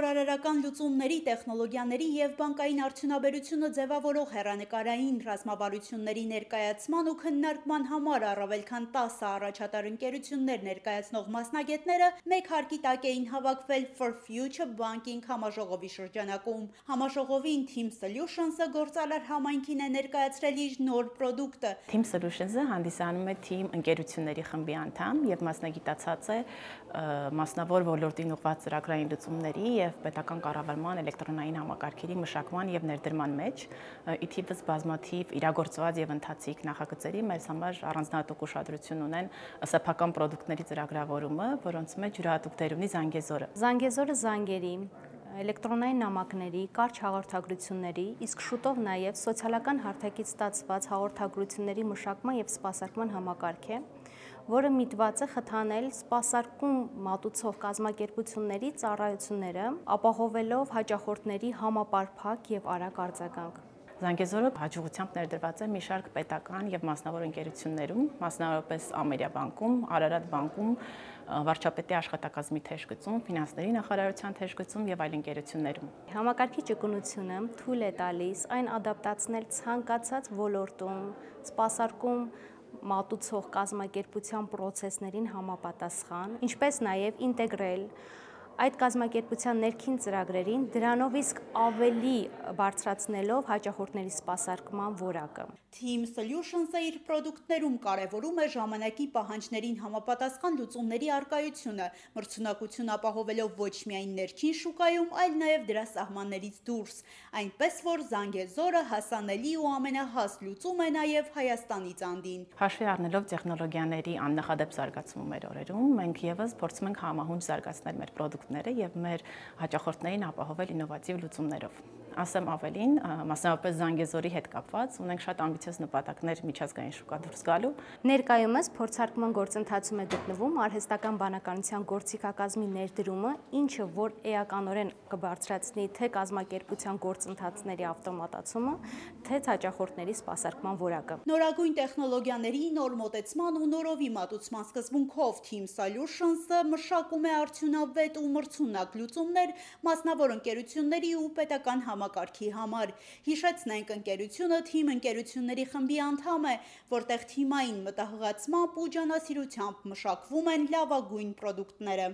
նորարարական լուծումների, տեխնոլոգիաների եւ բանկային արդյունաբերությունը ձևավորող հերանեկարային ռազմավարությունների ներկայացման ու քննարկման համար առավել քան 10 առաջատար ընկերություններ ներկայացնող մասնագետները մեկ հարկի տակ էին հավաքվել For Future Banking համաժողովի շրջանակում։ Համաժողովին Team Solutions-ը գործարար համայնքին է ներկայացրել իր նոր պրոդուկտը։ Team Solutions-ը հանդիսանում է թիմ ընկերությունների խմբի անդամ եւ մասնագիտացած է մասնավոր ոլորտին ուղղված ծրագրային լուծումների եւ պետական կառավարման էլեկտրոնային համակարգերի մշակման եւ ներդրման մեջ ի թիվս բազմաթիվ իրագործված եւ ընթացիկ նախագծերի մեզ համար առանձնահատուկ ուշադրություն ունեն սեփական ապրանքների ծրագրավորումը, որոնց մեջ յուրահատուկ դեր ունի Զանգեզորը։ Զանգեզորը զանգերի էլեկտրոնային նամակների, կարճ հաղորդագրությունների, իսկ շուտով նաև սոցիալական հարթակից ստացված հաղորդագրությունների մշակման եւ սպասարկման համակարգ է, որը միտված է խթանել սպասարկում մատուցող կազմակերպությունների ծառայությունները, ապահովելով հաճախորդների համապարփակ եւ արագ արձագանք։ Զանգեզորը հաջողությամբ ներդրված է մի շարք պետական եւ մասնավոր ընկերություններում, մասնավորապես Ամերիա բանկում, Արարատ բանկում, վարչապետի աշխատակազմի թեժգծում, ֆինանսների նախարարության թեժգծում եւ այլ ընկերություններում։ Համակարգի ճկունությունը թույլ է տալիս այն ադապտացնել ցանկացած ոլորտում, սպասարկում մատուցող կազմակերպության process-ներին համապատասխան, ինչպես նաև ինտեգրել այդ կազմակերպության ներքին ծրագրերին դրանով իսկ ավելի բարձրացնելով հաճախորդների սպասարկման որակը։ Team Solutions-ը իր ապրանքներում կարևորում է ժամանակի պահանջներին համապատասխան լուծումների արկայությունը, մրցունակություն ապահովելով ոչ միայն ներքին շուկայում, այլ նաև դրա սահմաններից դուրս, այնպես որ Զանգեզորը հասանելի ու ամենահաս լուծում է նաև Հայաստանից անդին։ Հաշվի առնելով տեխնոլոգիաների աննախադեպ զարգացումը մեր օրերում, մենք եւս փորձում ենք համահունչ զարգացնել մեր ապրանքները եւ մեր հաճախորդներին ապահովել ինովատիվ լուծումներով ասեմ ավելին, մասնավորապես Զանգեզորի հետ կապված, ունենք շատ ամբիցիոզ նպատակներ միջազգային շուկա դուրս գալու։ Ներկայումս փորձարկման գործընթացում է գտնվում արհեստական բանականության գործիքակազմի ներդրումը, ինչը որ էականորեն կբարձրացնի թե կազմակերպության գործընթացների ավտոմատացումը, թե հաճախորդների սպասարկման որակը։ Նորագույն տեխնոլոգիաների նոր մոտեցման ու նորովի մատուցման սկզբունքով Team Solutions-ը մշակում է արդյունավետ ու մրցունակ լուծումներ մասնավոր ընկերությունների ու պետական համ համակարգի համար։ Հիշեցնենք ընկերությունը թիմ ընկերությունների խմբի անդամ է, որտեղ թիմային մտահղացմամբ ու ջանասիրությամբ մշակվում են լավագույն պրոդուկտները։